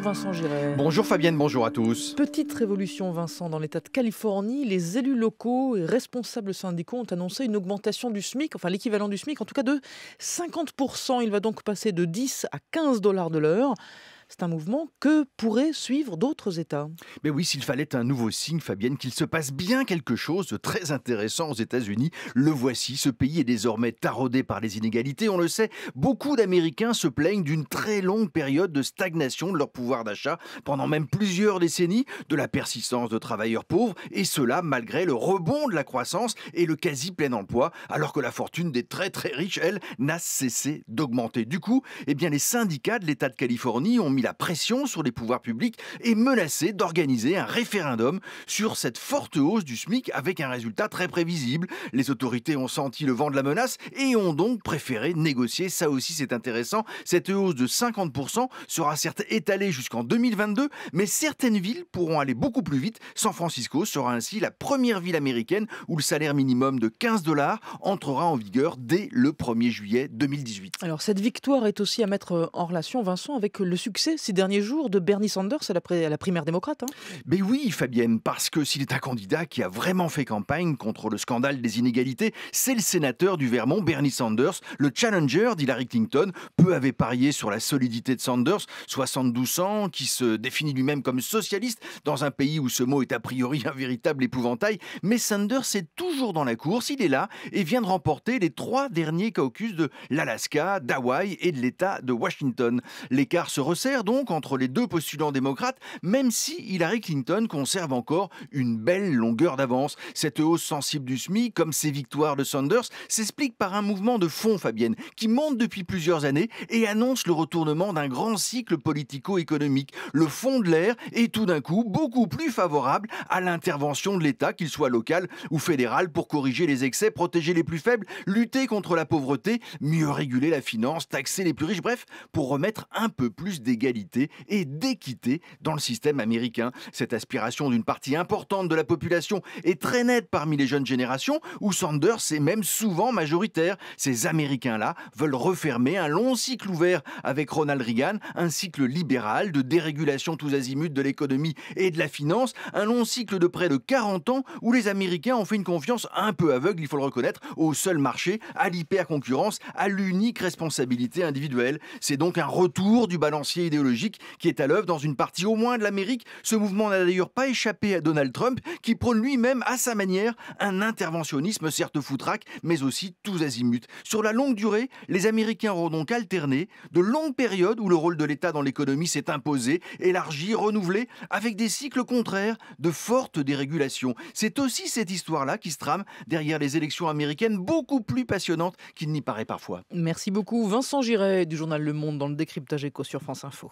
Vincent Giret. Bonjour Fabienne, bonjour à tous. Petite révolution Vincent dans l'État de Californie. Les élus locaux et responsables syndicaux ont annoncé une augmentation du SMIC, enfin l'équivalent du SMIC en tout cas de 50%. Il va donc passer de 10 à 15 dollars de l'heure. C'est un mouvement que pourraient suivre d'autres États. Mais oui, s'il fallait un nouveau signe, Fabienne, qu'il se passe bien quelque chose de très intéressant aux États-Unis, le voici. Ce pays est désormais taraudé par les inégalités. On le sait, beaucoup d'Américains se plaignent d'une très longue période de stagnation de leur pouvoir d'achat pendant même plusieurs décennies, de la persistance de travailleurs pauvres, et cela malgré le rebond de la croissance et le quasi plein emploi, alors que la fortune des très très riches, elle, n'a cessé d'augmenter. Du coup, eh bien, les syndicats de l'État de Californie ont mis la pression sur les pouvoirs publics et menacé d'organiser un référendum sur cette forte hausse du SMIC avec un résultat très prévisible. Les autorités ont senti le vent de la menace et ont donc préféré négocier. Ça aussi, c'est intéressant. Cette hausse de 50% sera certes étalée jusqu'en 2022, mais certaines villes pourront aller beaucoup plus vite. San Francisco sera ainsi la première ville américaine où le salaire minimum de 15 dollars entrera en vigueur dès le 1er juillet 2018. Alors cette victoire est aussi à mettre en relation, Vincent, avec le succès ces derniers jours de Bernie Sanders à la, primaire démocrate. Hein. Mais oui, Fabienne, parce que s'il est un candidat qui a vraiment fait campagne contre le scandale des inégalités, c'est le sénateur du Vermont, Bernie Sanders, le challenger d'Hillary Clinton. Peu avait parié sur la solidité de Sanders, 72 ans, qui se définit lui-même comme socialiste dans un pays où ce mot est a priori un véritable épouvantail. Mais Sanders est toujours dans la course, il est là et vient de remporter les trois derniers caucus de l'Alaska, d'Hawaï et de l'État de Washington. L'écart se resserre donc entre les deux postulants démocrates, même si Hillary Clinton conserve encore une belle longueur d'avance. Cette hausse sensible du SMIC, comme ces victoires de Sanders, s'explique par un mouvement de fond, Fabienne, qui monte depuis plusieurs années et annonce le retournement d'un grand cycle politico-économique. Le fond de l'air est tout d'un coup beaucoup plus favorable à l'intervention de l'État, qu'il soit local ou fédéral, pour corriger les excès, protéger les plus faibles, lutter contre la pauvreté, mieux réguler la finance, taxer les plus riches, bref, pour remettre un peu plus d'égalité et d'équité dans le système américain. Cette aspiration d'une partie importante de la population est très nette parmi les jeunes générations, où Sanders est même souvent majoritaire. Ces Américains-là veulent refermer un long cycle ouvert avec Ronald Reagan, un cycle libéral de dérégulation tous azimuts de l'économie et de la finance, un long cycle de près de 40 ans où les Américains ont fait une confiance un peu aveugle, il faut le reconnaître, au seul marché, à l'hyper-concurrence, à l'unique responsabilité individuelle. C'est donc un retour du balancier idéologique qui est à l'œuvre dans une partie au moins de l'Amérique. Ce mouvement n'a d'ailleurs pas échappé à Donald Trump, qui prône lui-même à sa manière un interventionnisme certes foutraque, mais aussi tous azimuts. Sur la longue durée, les Américains auront donc alterné de longues périodes où le rôle de l'État dans l'économie s'est imposé, élargi, renouvelé, avec des cycles contraires de fortes dérégulations. C'est aussi cette histoire-là qui se trame derrière les élections américaines, beaucoup plus passionnantes qu'il n'y paraît parfois. Merci beaucoup Vincent Giret du journal Le Monde dans le décryptage éco sur France Info.